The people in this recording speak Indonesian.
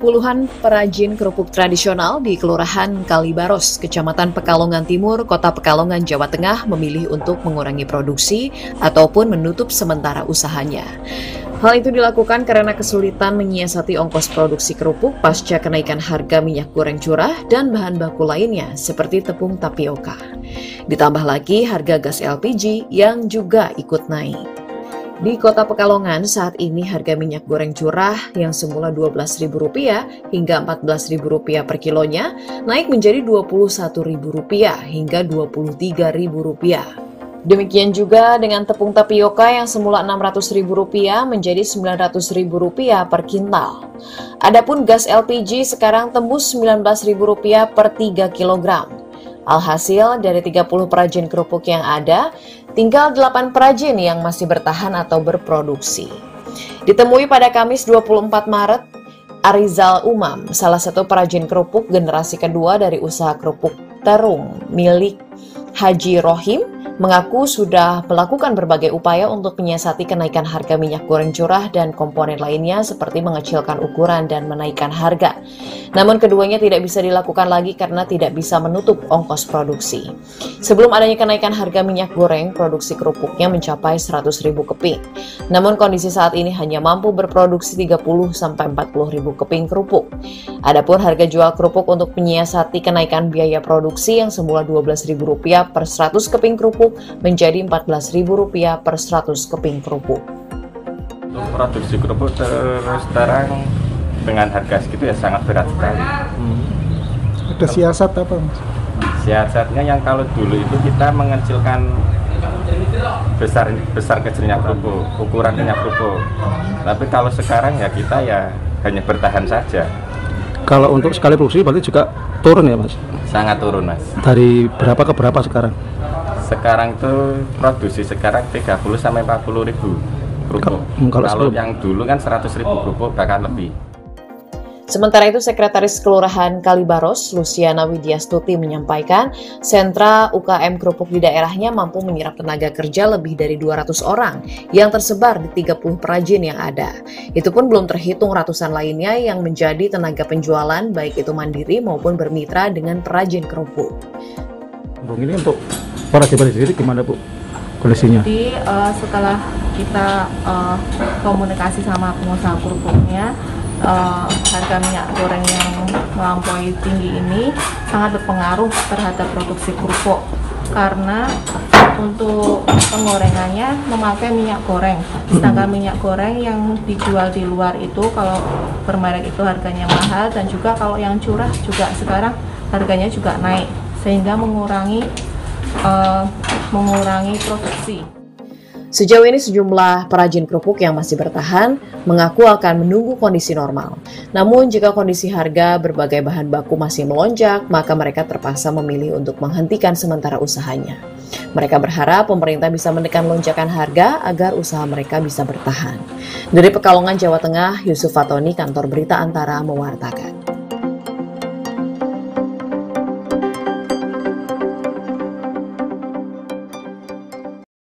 Puluhan perajin kerupuk tradisional di Kelurahan Kalibaros, Kecamatan Pekalongan Timur, Kota Pekalongan, Jawa Tengah memilih untuk mengurangi produksi ataupun menutup sementara usahanya. Hal itu dilakukan karena kesulitan menyiasati ongkos produksi kerupuk pasca kenaikan harga minyak goreng curah dan bahan baku lainnya seperti tepung tapioka. Ditambah lagi harga gas LPG yang juga ikut naik. Di kota Pekalongan saat ini harga minyak goreng curah yang semula Rp12.000 hingga Rp14.000 per kilonya naik menjadi Rp21.000 hingga Rp23.000. Demikian juga dengan tepung tapioka yang semula Rp600.000 menjadi Rp900.000 per kintal. Adapun gas LPG sekarang tembus Rp19.000 per 3 kilogram. Alhasil, dari 30 perajin kerupuk yang ada, tinggal 8 perajin yang masih bertahan atau berproduksi. Ditemui pada Kamis 24 Maret, Arizal Umam, salah satu perajin kerupuk generasi kedua dari usaha kerupuk terung milik Haji Rohim, mengaku sudah melakukan berbagai upaya untuk menyiasati kenaikan harga minyak goreng curah dan komponen lainnya seperti mengecilkan ukuran dan menaikkan harga. Namun keduanya tidak bisa dilakukan lagi karena tidak bisa menutup ongkos produksi. Sebelum adanya kenaikan harga minyak goreng, produksi kerupuknya mencapai 100 ribu keping. Namun kondisi saat ini hanya mampu berproduksi 30 sampai 40 ribu keping kerupuk. Adapun harga jual kerupuk untuk menyiasati kenaikan biaya produksi yang semula Rp12.000 per 100 keping kerupuk menjadi Rp14.000 per 100 keping kerupuk. Untuk produksi kerupuk terus terang dengan harga segitu ya sangat berat sekali. Hmm. Ada siasat apa mas? Siasatnya yang kalau dulu itu kita mengecilkan besar besar kecilnya kerupuk, ukurannya kerupuk. Tapi kalau sekarang ya kita ya hanya bertahan saja. Kalau untuk sekali produksi berarti juga turun ya mas? Sangat turun mas. Dari berapa ke berapa sekarang? Sekarang tuh produksi sekarang 30 sampai 40 ribu kerupuk. Kalau, kalau yang dulu kan 100 ribu kerupuk bahkan lebih. Sementara itu, Sekretaris Kelurahan Kalibaros, Luciana Widyastuti menyampaikan, sentra UKM kerupuk di daerahnya mampu menyerap tenaga kerja lebih dari 200 orang yang tersebar di 30 perajin yang ada. Itu pun belum terhitung ratusan lainnya yang menjadi tenaga penjualan baik itu mandiri maupun bermitra dengan perajin kerupuk. Ini untuk para pribadi sendiri gimana Bu kondisinya? Jadi uh, setelah kita uh, komunikasi sama pengusaha kerupuknya uh, harga minyak goreng yang melampaui tinggi ini sangat berpengaruh terhadap produksi kerupuk. Karena untuk penggorengannya memakai minyak goreng. Sedangkan minyak goreng yang dijual di luar itu kalau bermerek itu harganya mahal dan juga kalau yang curah juga sekarang harganya juga naik. Sehingga mengurangi uh, mengurangi produksi. Sejauh ini sejumlah perajin kerupuk yang masih bertahan mengaku akan menunggu kondisi normal. Namun jika kondisi harga berbagai bahan baku masih melonjak, maka mereka terpaksa memilih untuk menghentikan sementara usahanya. Mereka berharap pemerintah bisa menekan lonjakan harga agar usaha mereka bisa bertahan. Dari Pekalongan, Jawa Tengah, Yusuf Fatoni, Kantor Berita Antara, mewartakan.